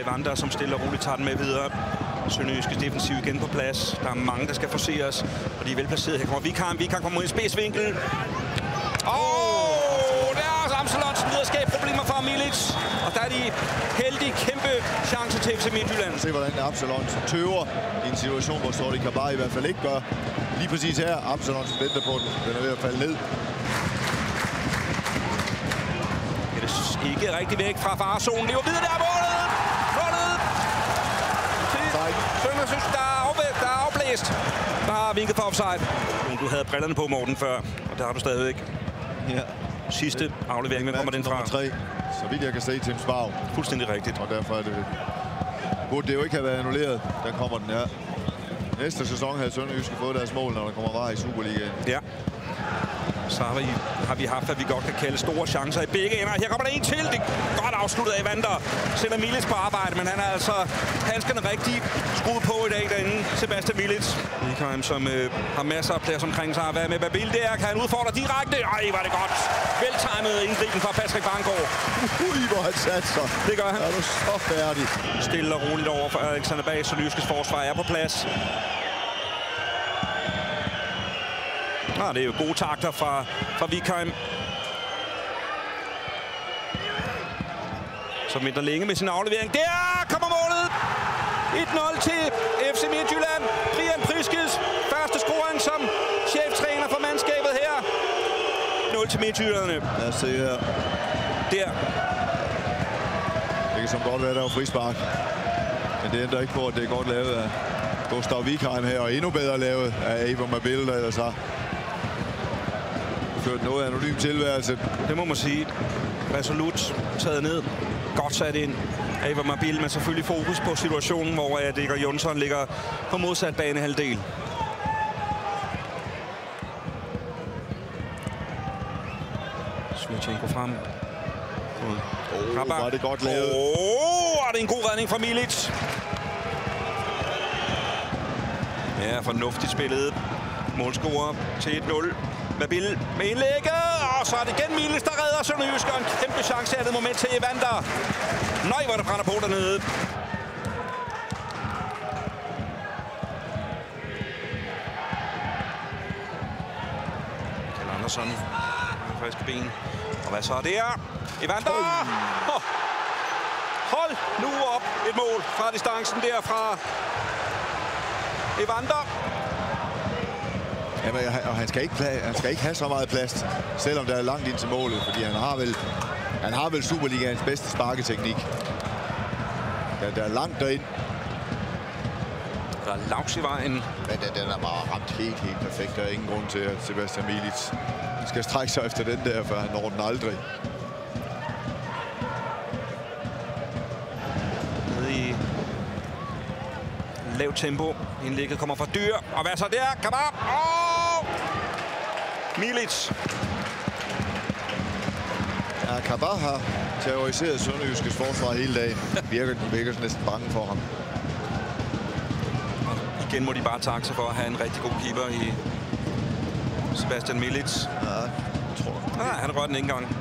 Evander, som stille og roligt tager den med videre. Sønderjyske defensiv igen på plads. Der er mange, der skal forceres, og de er velplaceret. Her kommer Vikar. Vikar kommer mod en spidsvinkel. Åh, oh, der er Amsalons lederskab problemer for Milic. Og der er de heldige, kæmpe chance til FC Midtjylland. Se, hvordan Absalon tøver i en situation, hvor Sordi Kabar i hvert fald ikke gør. Lige præcis her, Absalon venter på den. Den er ved at falde ned. Det er ikke rigtig væk fra farezonen. Lever videre der er! Målet! Søndersøs, der er, afvæ- der er afblæst. Der har vinket for offside. Du havde brillerne på, Morten, før, og det har du stadigvæk. Ja. Sidste aflevering, hvem kommer den fra? Nummer tre. Så vidt jeg kan se, Tim Sparv. Fuldstændig rigtigt. Og derfor er det... Burde det jo ikke have været annulleret. Der kommer den her. Næste sæson havde Sønderjyske fået deres mål, når der kommer var i Superligaen. Ja. Så har vi, har vi haft, hvad vi godt kan kalde store chancer i begge ender. Her kommer der en til. Det er godt afsluttet af Vander. Sender Milic på arbejde, men han er altså handskerne rigtig skruet på i dag derinde. Sebastian Milic. Mikheim, som øh, har masser af plads omkring sig. Hvad med Babil der? Kan han udfordre direkte? Ej, var det godt. Veltimet indgriben fra Patrick Banggaard. Ui, hvor han satser. Det gør han. Er du så færdig? Stille og roligt over for Alexander Bag, så Lyskes forsvar er på plads. Ah, det er jo gode takter fra, fra Vikheim. Som venter længe med sin aflevering. Der kommer målet! 1-0 til FC Midtjylland. Brian Priskes første scoring som cheftræner for mandskabet her. 0 til Midtjyllanderne. Lad os se her. Der. Det kan som godt være, der var frispark. Men det ændrer ikke på, at det er godt lavet af Gustav Vikheim her, og endnu bedre lavet af Eber Mabil, der har ført noget anonym tilværelse. Det må man sige. Resolut taget ned. Godt sat ind. Ava Mabil, men selvfølgelig fokus på situationen, hvor Edgar Jonsson ligger på modsat banehalvdel. Svirchenko frem. Oh, var det godt lavet. Åh, oh, er det en god redning fra Milic. Ja, fornuftigt spillet. Målscorer til 1-0. Mabil med indlægget, og så er det igen Miles, der redder Sønderjysk, og en kæmpe chance af det moment til Evander. Nøj, hvor det brænder på dernede. Kjell Andersson med friske ben. Og hvad så er det her? Evander! Oh. Hold nu op et mål fra distancen derfra. Evander Jamen, og han skal, ikke, han skal ikke have så meget plads, selvom der er langt ind til målet, fordi han har vel, han har vel Superligaens bedste sparketeknik. Der, der er langt derind. Der er lavs i vejen. Men den, den er bare ramt helt, helt perfekt. Der er ingen grund til, at Sebastian Milic skal strække sig efter den der, for han når den aldrig. Lavt tempo. Indlægget kommer fra Dyr. Og hvad så der? Kamar! Åh! Milic. Ja, Kabar har terroriseret Sønderjyskes forsvar hele dagen. Virker, de virker næsten bange for ham. Igen må de bare takke sig for at have en rigtig god keeper i Sebastian Milic. Ja, jeg tror Ah, han rørte den ikke engang.